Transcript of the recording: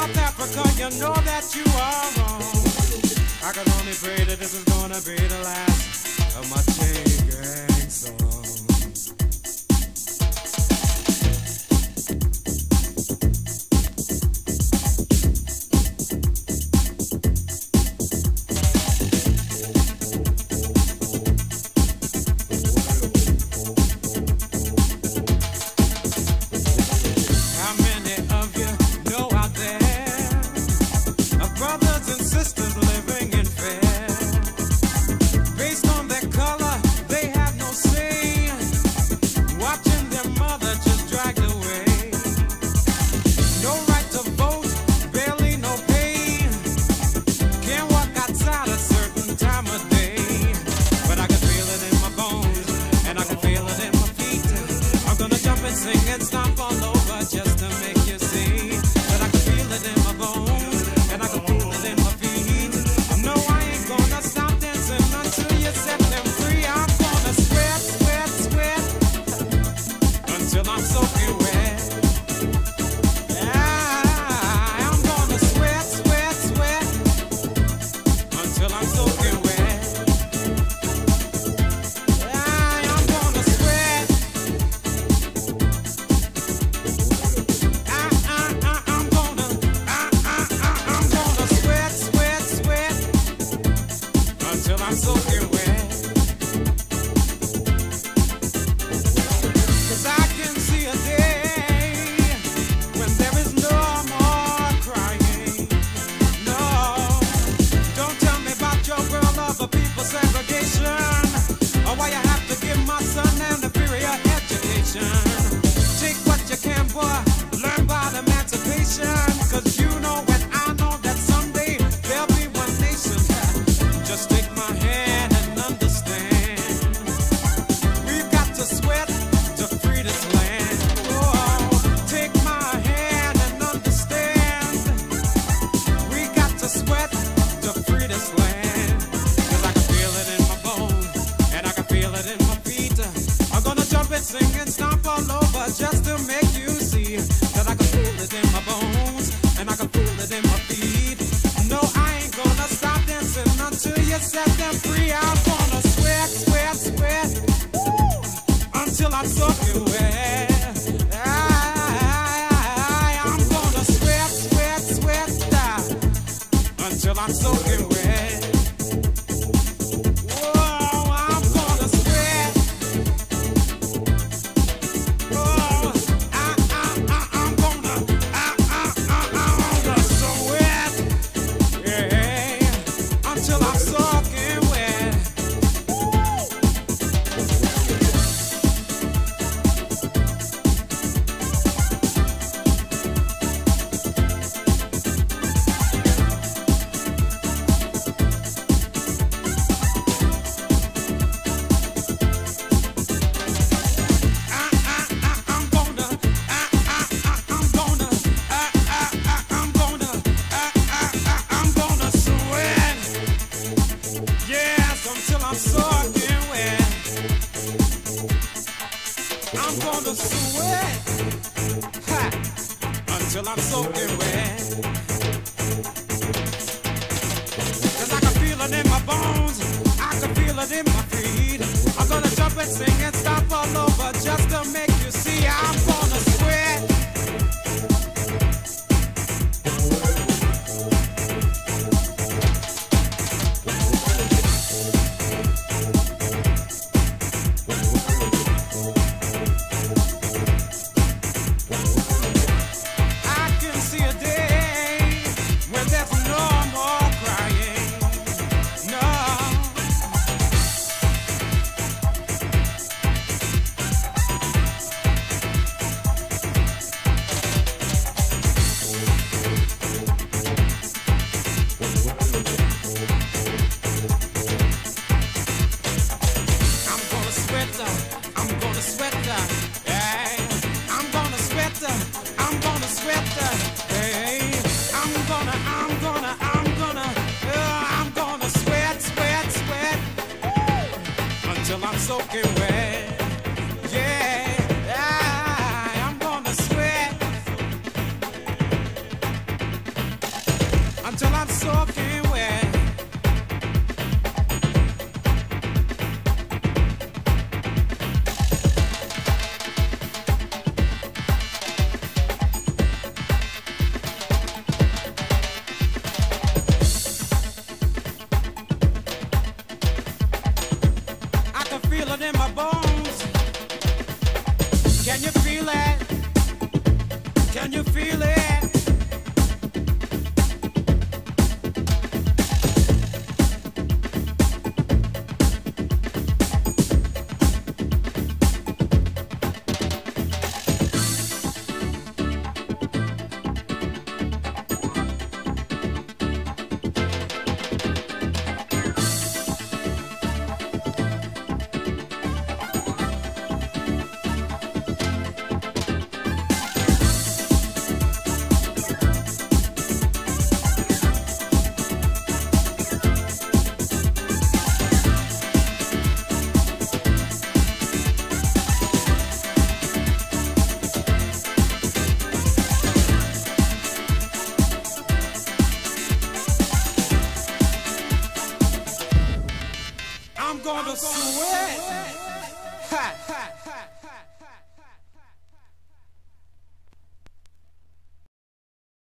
South Africa, you know that you are wrong. I can only pray that this is gonna be the last of my tingling. I you wet. I'm gonna sweat, sweat, sweat until I'm so Cause I can feel it in my bones, I can feel it in my creed. I'm gonna jump and sing and stop all over just to make you see I'm gonna soaking you feel it? Gonna sweat. Ha, ha, ha.